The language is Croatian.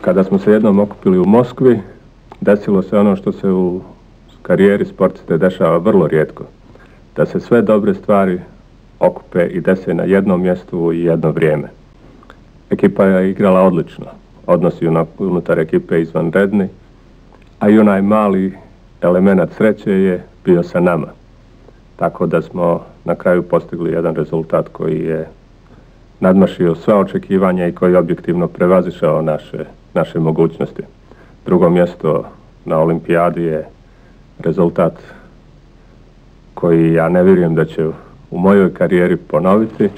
kada smo se jednom okupili u Moskvi, desilo se ono što se u karijeri sportiste dešava vrlo rijetko. Da se sve dobre stvari okupe i dese na jednom mjestu i jedno vrijeme. Ekipa je igrala odlično. Odnosi unutar ekipe izvanredni, a i onaj mali element sreće je bio sa nama. Tako da smo na kraju postigli jedan rezultat koji je nadmašio sva očekivanja i koji je objektivno prevazišao naše, naše mogućnosti. Drugo mjesto na olimpijadi je rezultat koji ja ne vjerujem da će u mojoj karijeri ponoviti